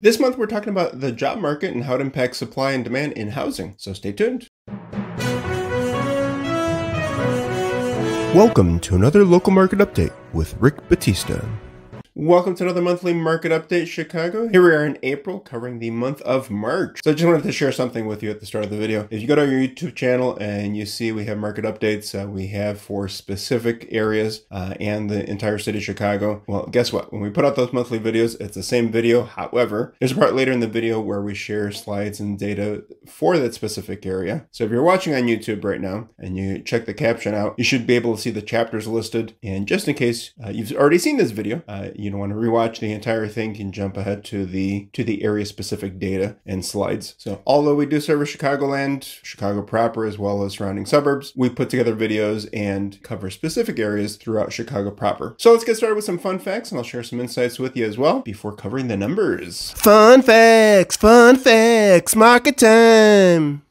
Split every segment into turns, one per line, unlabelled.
This month, we're talking about the job market and how it impacts supply and demand in housing, so stay tuned. Welcome to another local market update with Rick Batista. Welcome to another monthly market update, Chicago. Here we are in April, covering the month of March. So I just wanted to share something with you at the start of the video. If you go to our YouTube channel and you see we have market updates, uh, we have for specific areas uh, and the entire city of Chicago. Well, guess what? When we put out those monthly videos, it's the same video. However, there's a part later in the video where we share slides and data for that specific area. So if you're watching on YouTube right now and you check the caption out, you should be able to see the chapters listed. And just in case uh, you've already seen this video, uh, you you don't want to rewatch the entire thing, you can jump ahead to the to the area specific data and slides. So although we do service Chicagoland, Chicago proper, as well as surrounding suburbs, we put together videos and cover specific areas throughout Chicago proper. So let's get started with some fun facts and I'll share some insights with you as well before covering the numbers.
Fun facts, fun facts, market time.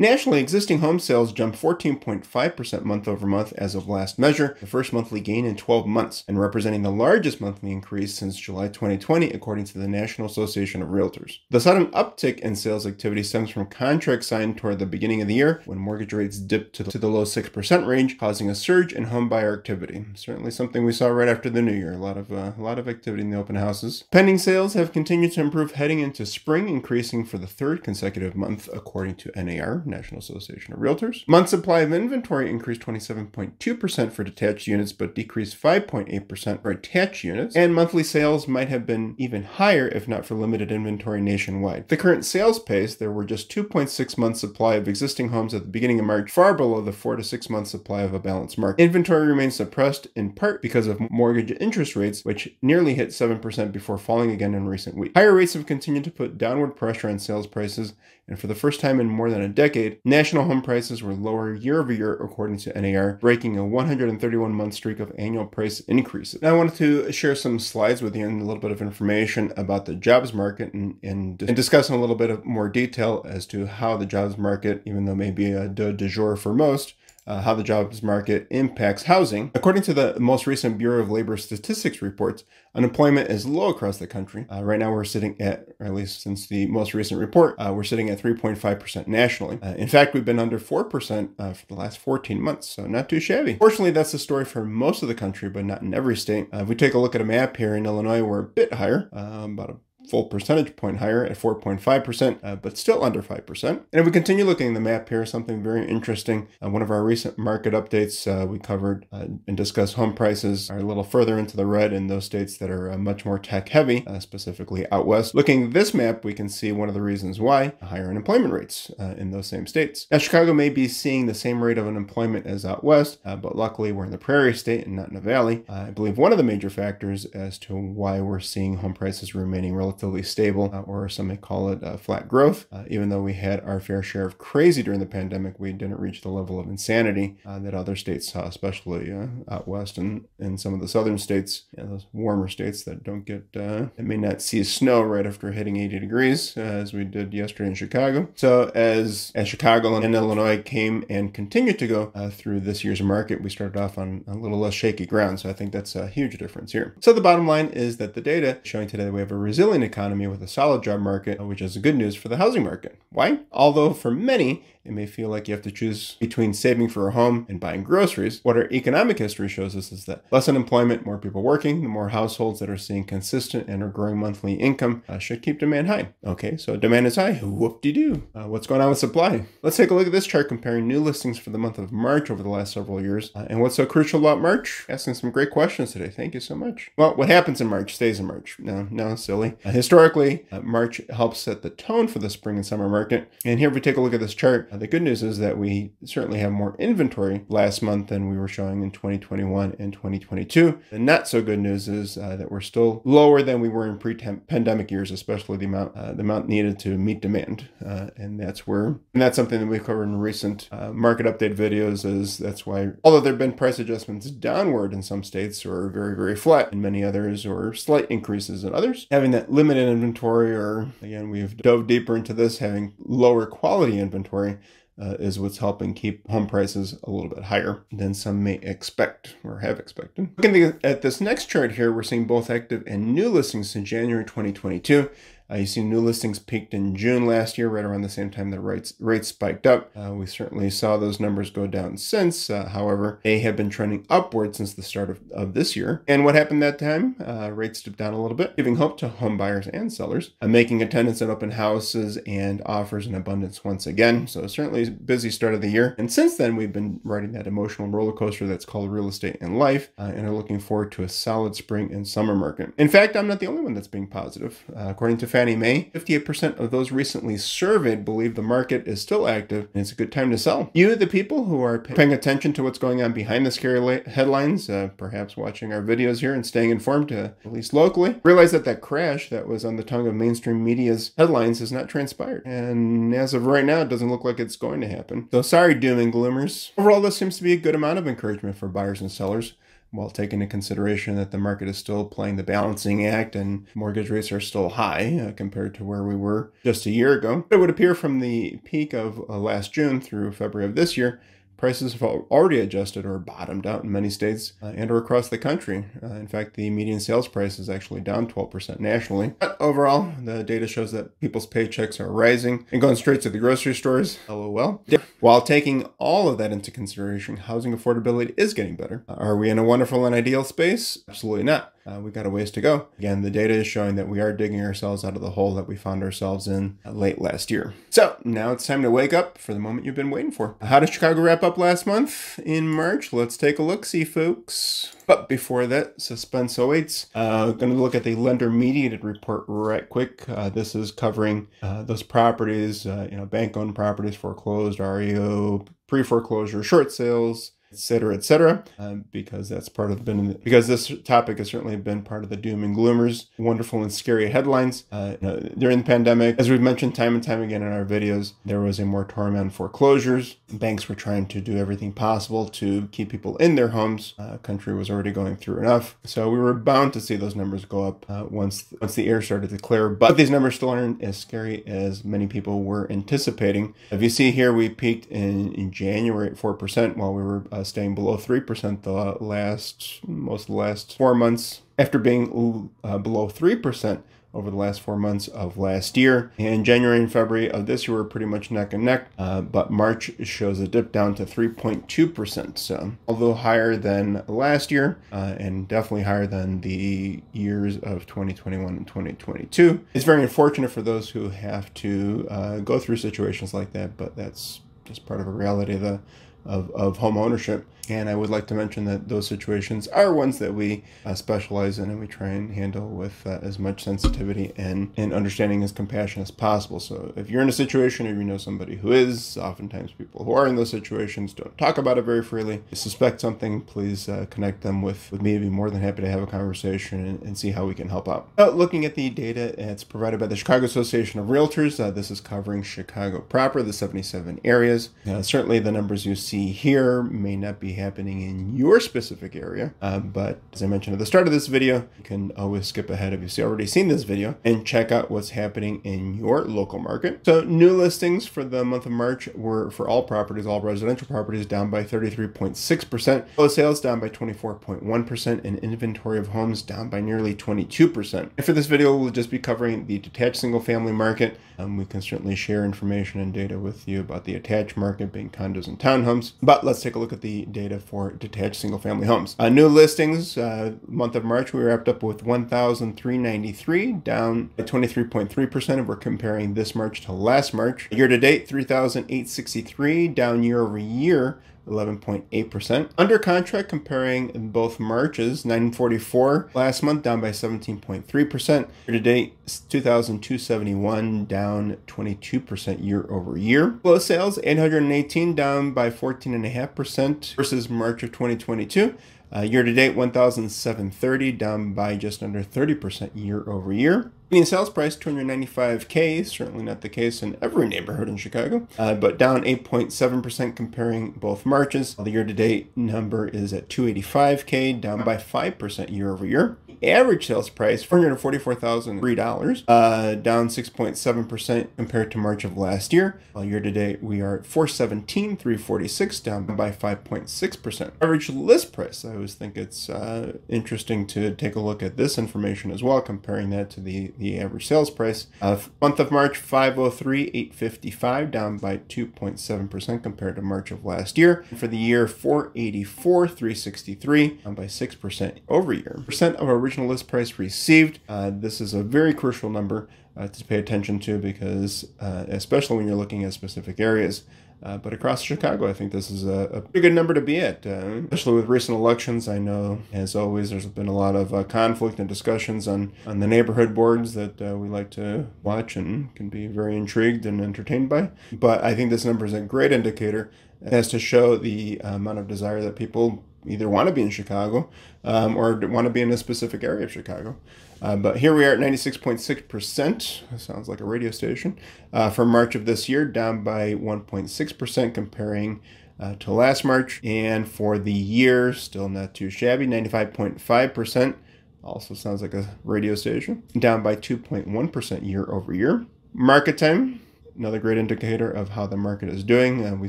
Nationally, existing home sales jumped 14.5% month over month as of last measure, the first monthly gain in 12 months, and representing the largest monthly increase since July 2020, according to the National Association of Realtors. The sudden uptick in sales activity stems from contracts signed toward the beginning of the year when mortgage rates dipped to the low 6% range, causing a surge in home buyer activity. Certainly something we saw right after the new year. A lot of uh, a lot of activity in the open houses. Pending sales have continued to improve heading into spring, increasing for the third consecutive month, according to NAR. National Association of Realtors. Month supply of inventory increased 27.2% for detached units, but decreased 5.8% for attached units. And monthly sales might have been even higher if not for limited inventory nationwide. The current sales pace, there were just 2.6 months supply of existing homes at the beginning of March, far below the 4 to 6 month supply of a balanced market. Inventory remains suppressed in part because of mortgage interest rates, which nearly hit 7% before falling again in recent weeks. Higher rates have continued to put downward pressure on sales prices, and for the first time in more than a decade, national home prices were lower year over year according to NAR, breaking a 131 month streak of annual price increases. Now, I wanted to share some slides with you and a little bit of information about the jobs market and, and, and discuss in a little bit of more detail as to how the jobs market, even though maybe a de, de jour for most, uh, how the jobs market impacts housing. According to the most recent Bureau of Labor Statistics reports, unemployment is low across the country. Uh, right now, we're sitting at, or at least since the most recent report, uh, we're sitting at 3.5% nationally. Uh, in fact, we've been under 4% uh, for the last 14 months, so not too shabby. Fortunately, that's the story for most of the country, but not in every state. Uh, if we take a look at a map here in Illinois, we're a bit higher, about a full percentage point higher at 4.5%, uh, but still under 5%. And if we continue looking at the map here, something very interesting. Uh, one of our recent market updates, uh, we covered uh, and discussed home prices are a little further into the red in those states that are uh, much more tech heavy, uh, specifically out west. Looking at this map, we can see one of the reasons why higher unemployment rates in those same states. Now, Chicago may be seeing the same rate of unemployment as out west, but luckily we're in the prairie state and not in the valley. I believe one of the major factors as to why we're seeing home prices remaining relatively relatively stable, uh, or some may call it uh, flat growth. Uh, even though we had our fair share of crazy during the pandemic, we didn't reach the level of insanity uh, that other states saw, especially uh, out west and in some of the southern states, you know, those warmer states that don't get, uh, that may not see snow right after hitting 80 degrees, as we did yesterday in Chicago. So as, as Chicago and Illinois came and continued to go through this year's market, we started off on a little less shaky ground. So I think that's a huge difference here. So the bottom line is that the data showing today that we have a resilient economy with a solid job market, which is good news for the housing market. Why? Although for many, it may feel like you have to choose between saving for a home and buying groceries. What our economic history shows us is that less unemployment, more people working, the more households that are seeing consistent and are growing monthly income uh, should keep demand high. Okay, so demand is high. Whoop-de-doo. Uh, what's going on with supply? Let's take a look at this chart comparing new listings for the month of March over the last several years. Uh, and what's so crucial about March? Asking some great questions today. Thank you so much. Well, what happens in March stays in March. No, no, silly. Historically, uh, March helps set the tone for the spring and summer market. And here, if we take a look at this chart, uh, the good news is that we certainly have more inventory last month than we were showing in 2021 and 2022. The not so good news is uh, that we're still lower than we were in pre-pandemic years, especially the amount uh, the amount needed to meet demand. Uh, and that's where and that's something that we've covered in recent uh, market update videos. Is that's why although there have been price adjustments downward in some states or very very flat in many others or slight increases in others, having that limited inventory or again we've dove deeper into this having lower quality inventory uh, is what's helping keep home prices a little bit higher than some may expect or have expected. Looking at this next chart here, we're seeing both active and new listings in January 2022. Uh, you see new listings peaked in June last year, right around the same time the rates, rates spiked up. Uh, we certainly saw those numbers go down since. Uh, however, they have been trending upward since the start of, of this year. And what happened that time? Uh, rates dipped down a little bit, giving hope to home buyers and sellers, uh, making attendance at open houses and offers in abundance once again. So certainly busy start of the year. And since then, we've been riding that emotional roller coaster that's called real estate and life, uh, and are looking forward to a solid spring and summer market. In fact, I'm not the only one that's being positive. according to Fannie Mae, 58% of those recently surveyed believe the market is still active and it's a good time to sell. You, the people who are paying attention to what's going on behind the scary headlines, uh, perhaps watching our videos here and staying informed, uh, at least locally, realize that that crash that was on the tongue of mainstream media's headlines has not transpired. And as of right now, it doesn't look like it's going to happen. So sorry, doom and gloomers. Overall, this seems to be a good amount of encouragement for buyers and sellers while taking into consideration that the market is still playing the balancing act and mortgage rates are still high uh, compared to where we were just a year ago. It would appear from the peak of uh, last June through February of this year Prices have already adjusted or bottomed out in many states uh, and or across the country. Uh, in fact, the median sales price is actually down 12% nationally. But overall, the data shows that people's paychecks are rising and going straight to the grocery stores. LOL. While taking all of that into consideration, housing affordability is getting better. Are we in a wonderful and ideal space? Absolutely not uh, we've got a ways to go. Again, the data is showing that we are digging ourselves out of the hole that we found ourselves in uh, late last year. So now it's time to wake up for the moment you've been waiting for. How did Chicago wrap up last month in March? Let's take a look, see, folks. But before that, suspense awaits. Uh, going to look at the lender mediated report right quick. Uh, this is covering uh, those properties, uh, you know, bank owned properties, foreclosed, REO, pre foreclosure, short sales, etc., etc., um, because that's part of been the, because this topic has certainly been part of the doom and gloomers, wonderful and scary headlines uh, you know, during the pandemic. As we've mentioned time and time again in our videos, there was a moratorium on foreclosures. Banks were trying to do everything possible to keep people in their homes. Uh, country was already going through enough, so we were bound to see those numbers go up uh, once once the air started to clear. But these numbers still aren't as scary as many people were anticipating. If you see here, we peaked in, in January at four percent while we were uh, staying below 3% the last, most of the last four months, after being uh, below 3% over the last four months of last year. And January and February of this year were pretty much neck and neck, uh, but March shows a dip down to 3.2%. So, although higher than last year uh, and definitely higher than the years of 2021 and 2022, it's very unfortunate for those who have to uh, go through situations like that, but that's just part of a reality of the of, of home ownership. And I would like to mention that those situations are ones that we uh, specialize in and we try and handle with uh, as much sensitivity and, and understanding as compassion as possible. So if you're in a situation or you know somebody who is, oftentimes people who are in those situations don't talk about it very freely. If you suspect something, please uh, connect them with, with me. I'd be more than happy to have a conversation and, and see how we can help out. Now, looking at the data, it's provided by the Chicago Association of Realtors. Uh, this is covering Chicago proper, the 77 areas. Uh, certainly the numbers you see here may not be happening in your specific area. Uh, but as I mentioned at the start of this video, you can always skip ahead if you've already seen this video and check out what's happening in your local market. So new listings for the month of March were for all properties, all residential properties down by 33.6%, closed sales down by 24.1%, and inventory of homes down by nearly 22%. And for this video, we'll just be covering the detached single family market. Um, we can certainly share information and data with you about the attached market being condos and townhomes. But let's take a look at the data for detached single family homes. Uh, new listings, uh, month of March, we wrapped up with 1,393, down 23.3%. We're comparing this March to last March. Year to date, 3,863, down year over year 11.8%. Under contract, comparing both Marches, 944 last month, down by 17.3%. Year to date, 2,271, down 22% year over year. Closed sales, 818, down by 14.5% versus March of 2022. Uh, year to date, 1,730, down by just under 30% year over year. Median sales price 295k, certainly not the case in every neighborhood in Chicago, uh, but down 8.7% comparing both Marches. The year to date number is at 285k, down by 5% year over year. Average sales price $444,003, uh, down 6.7% compared to March of last year. While year to date we are at 417,346, down by 5.6%. Average list price, I always think it's uh, interesting to take a look at this information as well, comparing that to the, the average sales price. Uh, month of March 503,855, down by 2.7% compared to March of last year. For the year 484,363, down by 6% over year. Percent of original list price received. Uh, this is a very crucial number uh, to pay attention to because, uh, especially when you're looking at specific areas. Uh, but across Chicago, I think this is a, a pretty good number to be at, uh, especially with recent elections. I know, as always, there's been a lot of uh, conflict and discussions on, on the neighborhood boards that uh, we like to watch and can be very intrigued and entertained by. But I think this number is a great indicator as to show the amount of desire that people either want to be in Chicago um, or want to be in a specific area of Chicago. Uh, but here we are at 96.6%. Sounds like a radio station. Uh, for March of this year, down by 1.6% comparing uh, to last March. And for the year, still not too shabby, 95.5%. Also sounds like a radio station. Down by 2.1% year over year. Market time, another great indicator of how the market is doing. Uh, we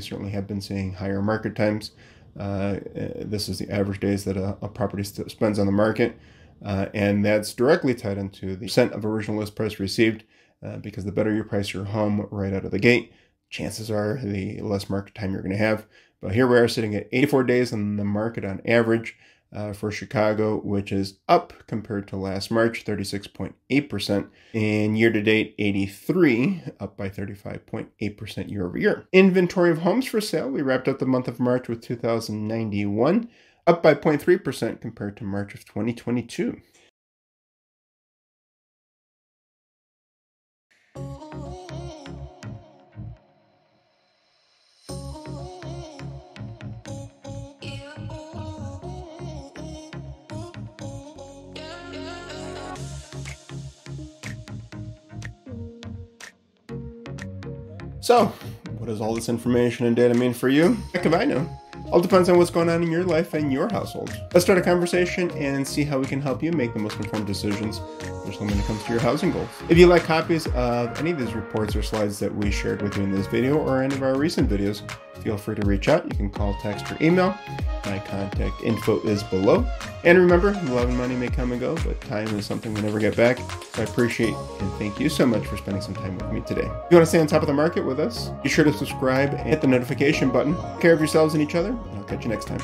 certainly have been seeing higher market times. Uh, this is the average days that a, a property spends on the market. Uh, and that's directly tied into the percent of original list price received uh, because the better you price your home right out of the gate, chances are the less market time you're going to have. But here we are sitting at 84 days in the market on average uh, for Chicago, which is up compared to last March, 36.8%, and year to date, 83, up by 35.8% year over year. Inventory of homes for sale, we wrapped up the month of March with 2,091 up by 0.3% compared to March of 2022. So, what does all this information and data mean for you? Heck if I know. All depends on what's going on in your life and your household. Let's start a conversation and see how we can help you make the most informed decisions, especially when it comes to your housing goals. If you like copies of any of these reports or slides that we shared with you in this video or any of our recent videos, feel free to reach out. You can call, text, or email. My contact info is below. And remember, love and money may come and go, but time is something we never get back. So I appreciate and thank you so much for spending some time with me today. If you want to stay on top of the market with us, be sure to subscribe and hit the notification button. Take care of yourselves and each other, and I'll catch you next time.